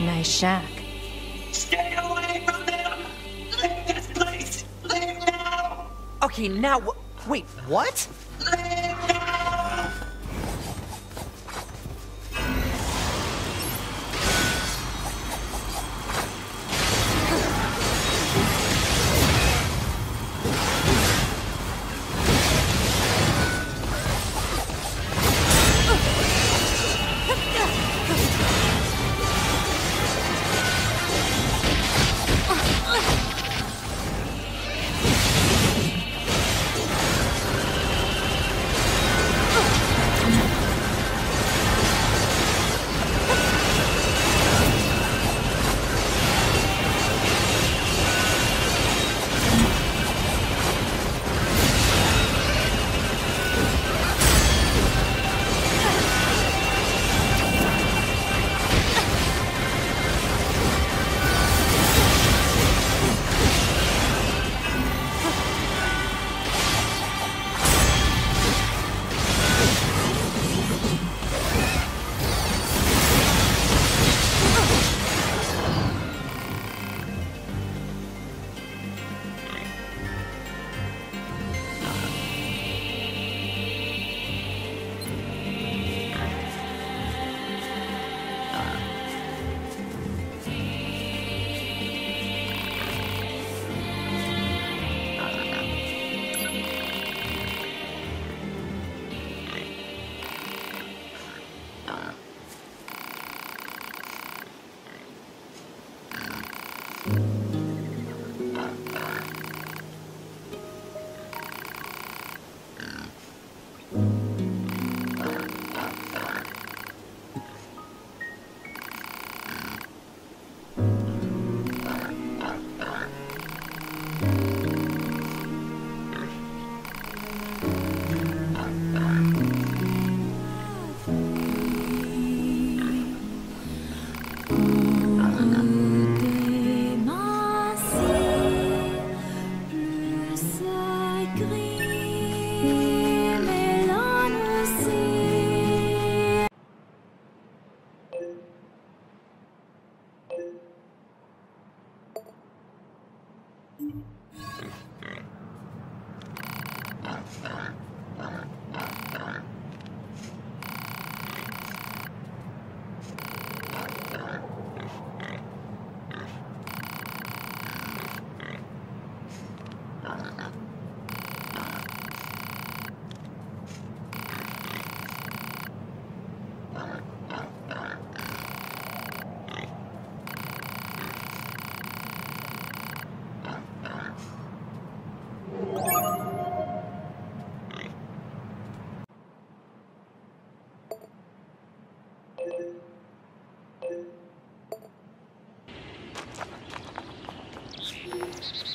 Nice shack. Stay away from them! Leave this place! Leave now! Okay, now wh- wait, what? you Uh-huh. Thank you.